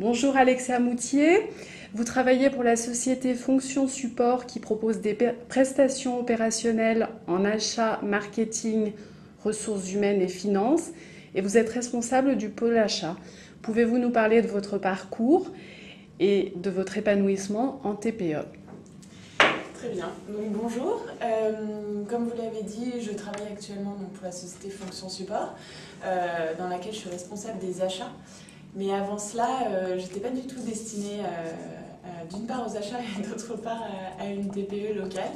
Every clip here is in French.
Bonjour Alexia Moutier. Vous travaillez pour la société Fonction Support qui propose des prestations opérationnelles en achat, marketing, ressources humaines et finances. Et vous êtes responsable du pôle achat. Pouvez-vous nous parler de votre parcours et de votre épanouissement en TPE Très bien. Donc, bonjour. Euh, comme vous l'avez dit, je travaille actuellement pour la société Fonction Support, euh, dans laquelle je suis responsable des achats. Mais avant cela, euh, je n'étais pas du tout destinée d'une part aux achats et d'autre part à, une TPE locale.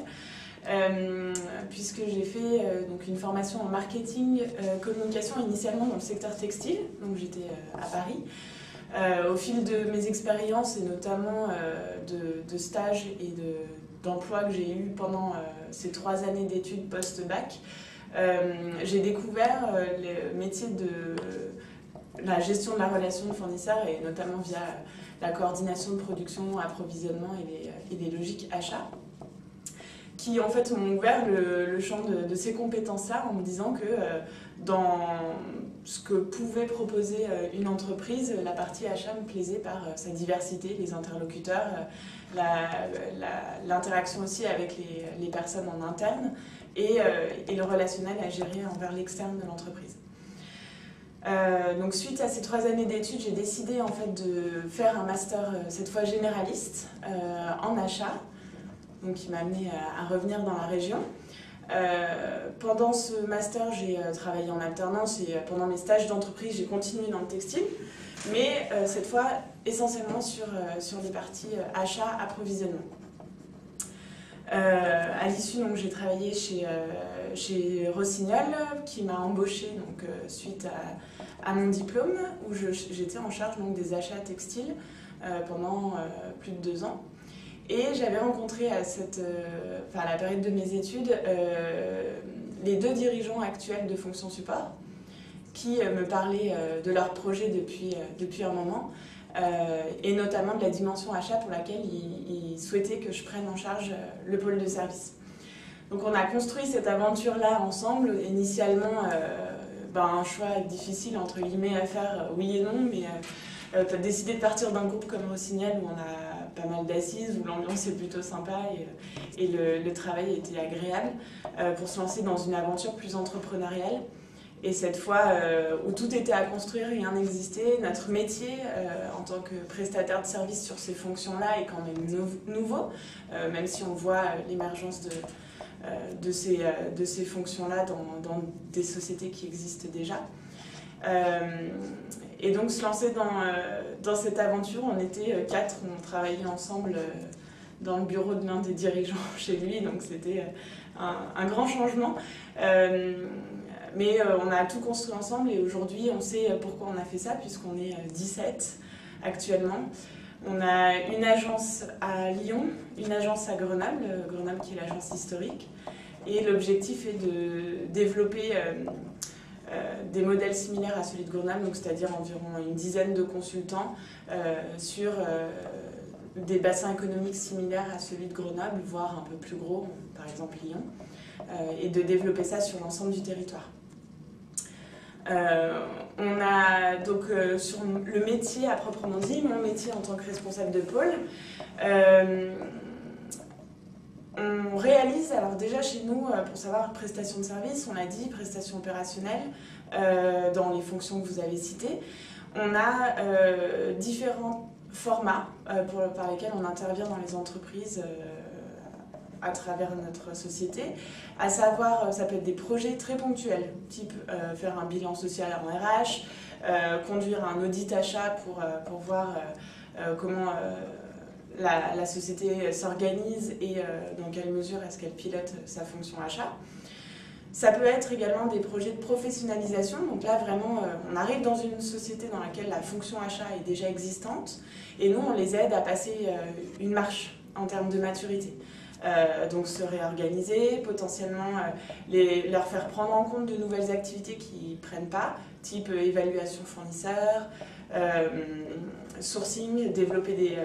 puisque j'ai fait donc une formation en marketing, communication initialement dans le secteur textile, donc j'étais à Paris. au fil de mes expériences et notamment de, de stages et de, d'emploi que j'ai eu pendant euh, ces trois années d'études post-bac, euh, j'ai découvert euh, le métier de la gestion de la relation de fournisseur et notamment via la coordination de production, approvisionnement et les, logiques achats qui en fait m'ont ouvert le, champ de, ces compétences-là en me disant que dans ce que pouvait proposer une entreprise, la partie achat me plaisait par sa diversité, les interlocuteurs, l'interaction aussi avec les, personnes en interne euh, et, le relationnel à gérer envers l'externe de l'entreprise. Euh, donc suite à ces trois années d'études, j'ai décidé en fait de faire un master euh, cette fois généraliste en achat, donc qui m'a amené à, revenir dans la région. pendant ce master, j'ai travaillé en alternance et pendant mes stages d'entreprise, j'ai continué dans le textile mais euh, cette fois essentiellement sur, euh, sur les parties euh, achat, approvisionnement. À l'issue, j'ai travaillé chez, chez Rossignol, qui m'a embauché donc, suite à, mon diplôme, où j'étais en charge donc, des achats textiles pendant plus de deux ans. Et j'avais rencontré à, cette, à la période de mes études les deux dirigeants actuels de fonction support, qui euh, me parlaient euh, de leur projet depuis, euh, depuis un moment, et notamment de la dimension achat pour laquelle ils, souhaitaient que je prenne en charge le pôle de service. Donc on a construit cette aventure-là ensemble, initialement ben, un choix difficile entre guillemets à faire oui et non, mais tu as décidé de partir d'un groupe comme Rossignol où on a pas mal d'assises, où l'ambiance est plutôt sympa et, et le, le, travail était agréable, pour se lancer dans une aventure plus entrepreneuriale. Et cette fois, euh, où tout était à construire, rien n'existait, notre métier euh, en tant que prestataire de services sur ces fonctions-là est quand même nouveau, euh, même si on voit l'émergence de, ces, fonctions-là dans, des sociétés qui existent déjà. et donc se lancer dans, cette aventure, on était quatre, on travaillait ensemble dans le bureau de l'un des dirigeants chez lui, donc c'était un, grand changement. Mais euh, on a tout construit ensemble et aujourd'hui on sait pourquoi on a fait ça puisqu'on est 17 euh, actuellement. On a une agence à Lyon, une agence à Grenoble, euh, Grenoble qui est l'agence historique. Et l'objectif est de développer des modèles similaires à celui de Grenoble, c'est-à-dire environ une dizaine de consultants sur des bassins économiques similaires à celui de Grenoble, voire un peu plus gros, par exemple Lyon, et de développer ça sur l'ensemble du territoire. Euh, on a donc euh, sur le métier à proprement dit, mon métier en tant que responsable de pôle, euh, on réalise, alors déjà chez nous, pour savoir prestation de service, on a dit prestation opérationnelle dans les fonctions que vous avez citées. On a différents formats par lesquels on intervient dans les entreprises à travers notre société, à savoir, euh, ça peut être des projets très ponctuels, type euh, faire un bilan social en RH, euh, conduire un audit achat pour, pour voir comment la, la, société s'organise et dans quelle mesure est-ce qu'elle pilote sa fonction achat. Ça peut être également des projets de professionnalisation. Donc là, vraiment, on arrive dans une société dans laquelle la fonction achat est déjà existante et nous, on les aide à passer une marche en termes de maturité. Euh, donc se réorganiser, potentiellement euh, leur faire prendre en compte de nouvelles activités qu'ils ne prennent pas, type euh, évaluation fournisseur, sourcing, développer des,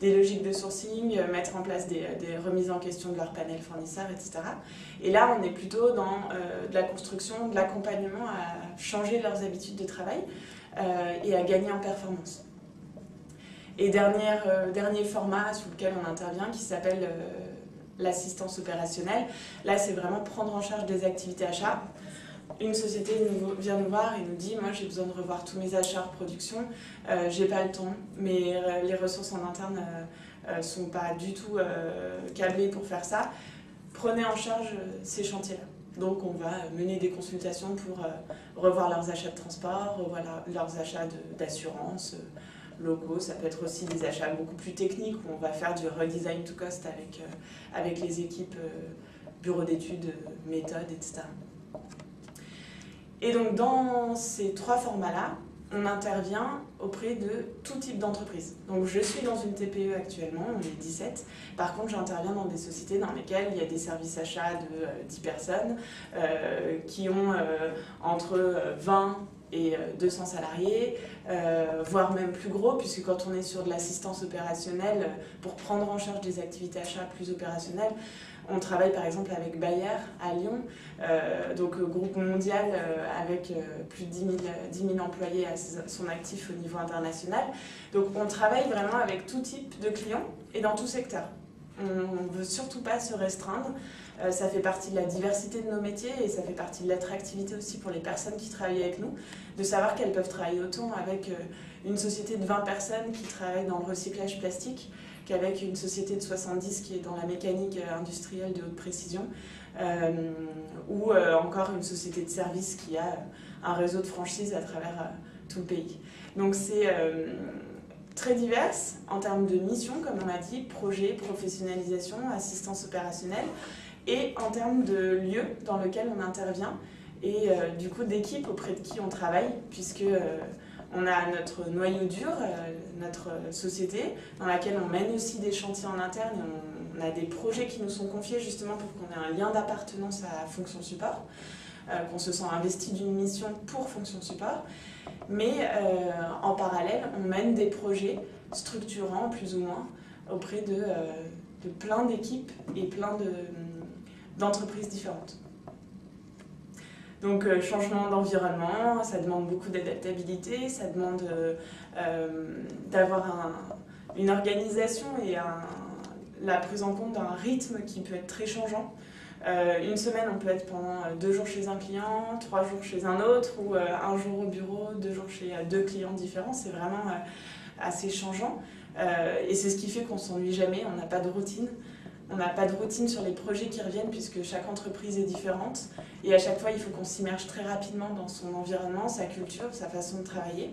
des, logiques de sourcing, mettre en place des, des, remises en question de leur panel fournisseur, etc. Et là, on est plutôt dans de la construction, de l'accompagnement à changer leurs habitudes de travail et à gagner en performance. Et dernier, dernier format sous lequel on intervient qui s'appelle l'assistance opérationnelle. Là, c'est vraiment prendre en charge des activités achats. Une société vient nous voir et nous dit Moi, j'ai besoin de revoir tous mes achats production, euh, j'ai pas le temps, mais les ressources en interne ne euh, euh, sont pas du tout câblées pour faire ça. Prenez en charge ces chantiers-là. Donc, on va mener des consultations pour revoir leurs achats de transport, revoir leurs achats d'assurance locaux. Ça peut être aussi des achats beaucoup plus techniques où on va faire du redesign to cost avec, avec les équipes bureaux d'études, méthodes, etc. Et donc dans ces trois formats-là, on intervient auprès de tout type d'entreprise. Donc je suis dans une TPE actuellement, on est 17. Par contre, j'interviens dans des sociétés dans lesquelles il y a des services achats de 10 euh, personnes euh, qui ont euh, entre 20 et 200 salariés, voire même plus gros, puisque quand on est sur de l'assistance opérationnelle, pour prendre en charge des activités achats plus opérationnelles, on travaille par exemple avec Bayer à Lyon, euh, donc euh, groupe mondial euh, avec plus de 10 000, employés à son actif au niveau international. Donc on travaille vraiment avec tout type de clients et dans tout secteur. On ne veut surtout pas se restreindre. ça fait partie de la diversité de nos métiers et ça fait partie de l'attractivité aussi pour les personnes qui travaillent avec nous, de savoir qu'elles peuvent travailler autant avec une société de 20 personnes qui travaille dans le recyclage plastique qu'avec une société de 70 qui est dans la mécanique industrielle de haute précision, euh, ou euh, encore une société de service qui a un réseau de franchise à travers euh, tout le pays. Donc c'est très divers en termes de mission, comme on l'a dit, projet, professionnalisation, assistance opérationnelle, et en termes de lieu dans lequel on intervient, et du coup d'équipe auprès de qui on travaille, puisque on a notre noyau dur, euh, notre société, dans laquelle on mène aussi des chantiers en interne on, a des projets qui nous sont confiés justement pour qu'on ait un lien d'appartenance à Fonction Support, euh, qu'on se sent investi d'une mission pour Fonction Support. Mais euh, en parallèle, on mène des projets structurants, plus ou moins, auprès de, de plein d'équipes et plein d'entreprises différentes. Donc euh, changement d'environnement, ça demande beaucoup d'adaptabilité, ça demande euh, euh, d'avoir une organisation et la prise en compte d'un rythme qui peut être très changeant. une semaine, on peut être pendant deux jours chez un client, trois jours chez un autre, ou un jour au bureau, deux jours chez deux clients différents. C'est vraiment assez changeant. et c'est ce qui fait qu'on s'ennuie jamais, on n'a pas de routine. On n'a pas de routine sur les projets qui reviennent puisque chaque entreprise est différente. Et à chaque fois, il faut qu'on s'immerge très rapidement dans son environnement, sa culture, sa façon de travailler.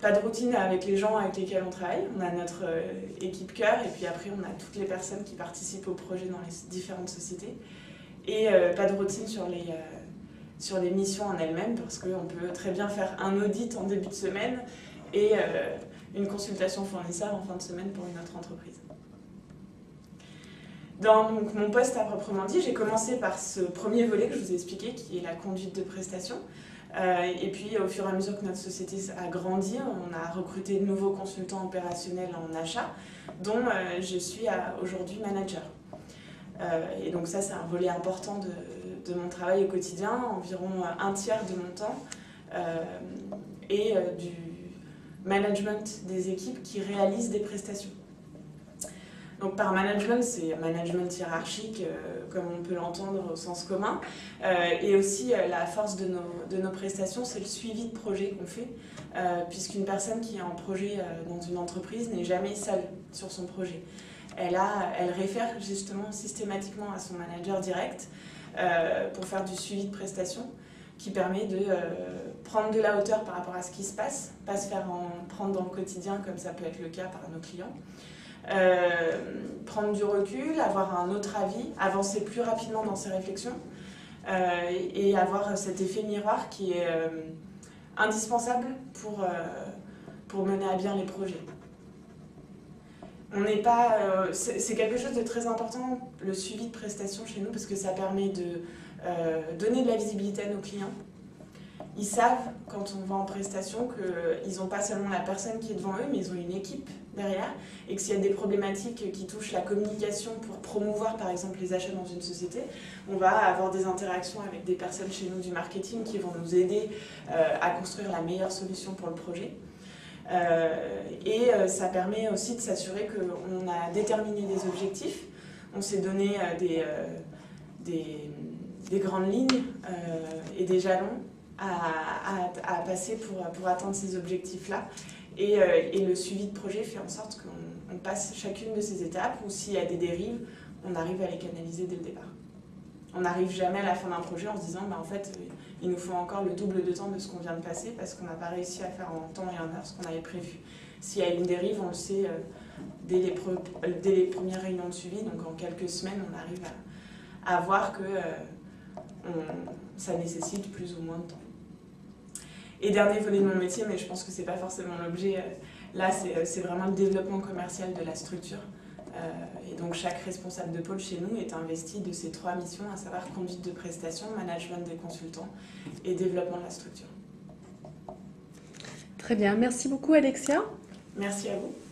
Pas de routine avec les gens avec lesquels on travaille. On a notre euh, équipe cœur et puis après, on a toutes les personnes qui participent au projet dans les différentes sociétés. Et euh, pas de routine sur les, euh, sur les missions en elles-mêmes parce qu'on peut très bien faire un audit en début de semaine et une consultation fournisseur en fin de semaine pour une autre entreprise. Dans mon poste à proprement dit, j'ai commencé par ce premier volet que je vous ai expliqué, qui est la conduite de prestation. Euh, et puis, au fur et à mesure que notre société a grandi, on a recruté de nouveaux consultants opérationnels en achat, dont euh, je suis aujourd'hui manager. Euh, et donc ça, c'est un volet important de, de, mon travail au quotidien, environ un tiers de mon temps, et du management des équipes qui réalisent des prestations. Donc par management, c'est management hiérarchique, euh, comme on peut l'entendre au sens commun. Euh, et aussi, euh, la force de nos, prestations, c'est le suivi de projet qu'on fait, puisqu'une personne qui est en projet dans une entreprise n'est jamais seule sur son projet. Elle, a, elle réfère justement systématiquement à son manager direct pour faire du suivi de prestations qui permet de prendre de la hauteur par rapport à ce qui se passe, pas se faire en prendre dans le quotidien comme ça peut être le cas par nos clients. Euh, prendre du recul, avoir un autre avis, avancer plus rapidement dans ses réflexions euh, et avoir cet effet miroir qui est euh, indispensable pour, pour mener à bien les projets. On n'est pas, c'est quelque chose de très important, le suivi de prestations chez nous, parce que ça permet de donner de la visibilité à nos clients, ils savent quand on va en prestation qu'ils n'ont pas seulement la personne qui est devant eux, mais ils ont une équipe derrière et que s'il y a des problématiques qui touchent la communication pour promouvoir par exemple les achats dans une société, on va avoir des interactions avec des personnes chez nous du marketing qui vont nous aider euh, à construire la meilleure solution pour le projet. et ça permet aussi de s'assurer qu'on a déterminé des objectifs, on s'est donné des, grandes lignes et des jalons à, à, passer pour, pour, atteindre ces objectifs-là. Et, et, le suivi de projet fait en sorte qu'on passe chacune de ces étapes, ou s'il y a des dérives, on arrive à les canaliser dès le départ. On n'arrive jamais à la fin d'un projet en se disant, bah, en fait, il nous faut encore le double de temps de ce qu'on vient de passer parce qu'on n'a pas réussi à faire en temps et en heure ce qu'on avait prévu. S'il y a une dérive, on le sait euh, dès, les dès, les premières réunions de suivi, donc en quelques semaines, on arrive à, voir que euh, ça nécessite plus ou moins de temps. Et dernier volet de mon métier, mais je pense que ce n'est pas forcément l'objet, euh, là c'est vraiment le développement commercial de la structure. Euh, et donc chaque responsable de pôle chez nous est investi de ces trois missions, à savoir conduite de prestations, management des consultants et développement de la structure. Très bien, merci beaucoup Alexia. Merci à vous.